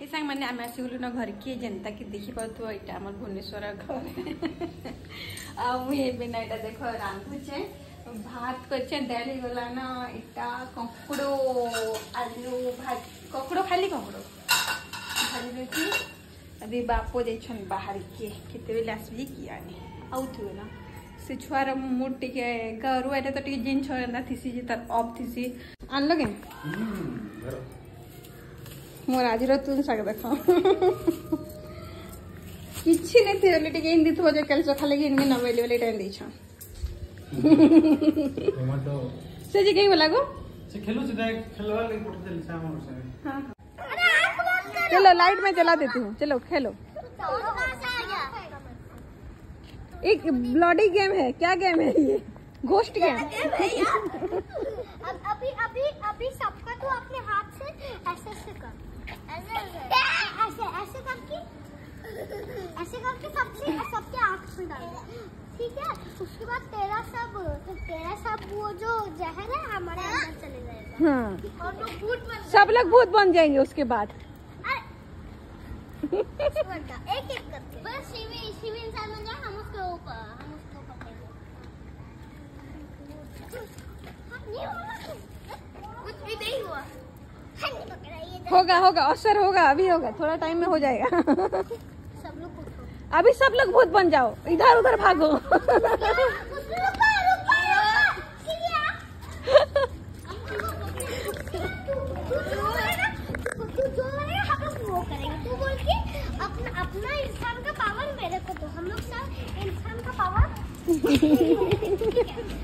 हे सांग मैंने आम आसगलु न घर किए जेनता कि देखी पाथु एटा हमर भुवनेश्वर घर आ मु ए बिना एटा देखो रांधुचे भात करछे डाली गला न एटा ककड़ो आलू भात ककड़ो खाली ककड़ो खाली देती अभी बापो जाइछन बाहर के केते बेले आसबी कि आनी आउथुवे ना से छुआर मुड टिके घरु एटा तो टिके जिन छरंदा ମୋର ଆଜିର ତୁନ ଶାଗ ଦେଖ କିଛି ନେଇଥିବ ବୋଲି ଟିକେ ଏମିତି ଥିବ ଯେ କାଲି ସକାଳେ ଲାଗି ଏମିତି ନବେଲି ବୋଲି ଟାଇମ୍ ଦେଇଛ ସେ ଯେ କେହି ଗଲା ଗୋ चलो लाइट में जला देती हूँ चलो खेलो एक ब्लॉडी गेम है क्या गेम है ये घोष्ट गेम सबके आँख में डाल ठीक है? उसके बाद तेरा सब तेरा सब वो जो जहर है हमारे अंदर चले जाएगा। हाँ। और वो भूत बन सब लोग भूत बन जाएँगे उसके बाद। एक एक करके। बस शिवी शिवी इंसान बन जाए हम उसके ऊपर हम उसके कुछ भी नहीं हुआ। ये होगा होगा अवसर होगा अभी होगा थोड़ा टाइम में हो जाएगा। अभी सब लोग भूत बन जाओ। इधर उधर भागो। अपना इंसान का पावर मेरे को तो हम लोग सब इंसान का पावर